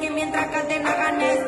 que mientras Cárdenas gane